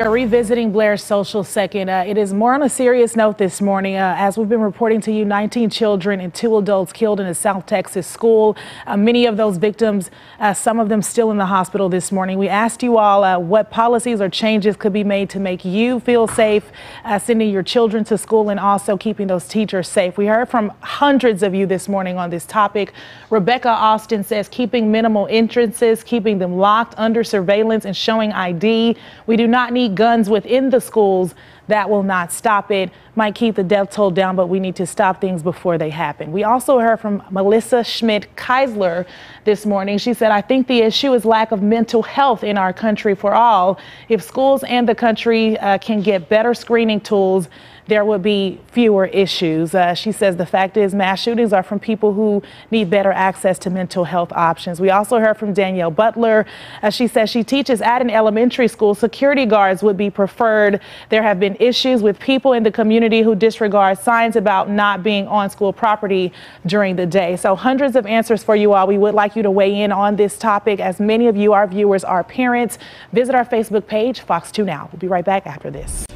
Revisiting Blair's social second. Uh, it is more on a serious note this morning. Uh, as we've been reporting to you, 19 children and two adults killed in a South Texas school. Uh, many of those victims, uh, some of them still in the hospital this morning. We asked you all uh, what policies or changes could be made to make you feel safe uh, sending your children to school and also keeping those teachers safe. We heard from hundreds of you this morning on this topic. Rebecca Austin says keeping minimal entrances, keeping them locked under surveillance and showing ID. We do not need guns within the schools. That will not stop it. Might keep the death toll down, but we need to stop things before they happen. We also heard from Melissa Schmidt Keisler this morning. She said, I think the issue is lack of mental health in our country for all. If schools and the country uh, can get better screening tools, there would be fewer issues. Uh, she says the fact is mass shootings are from people who need better access to mental health options. We also heard from Danielle Butler. Uh, she says she teaches at an elementary school. Security guards would be preferred. There have been issues with people in the community who disregard signs about not being on school property during the day. So hundreds of answers for you all. We would like you to weigh in on this topic as many of you, our viewers, are parents. Visit our Facebook page, Fox 2 Now. We'll be right back after this.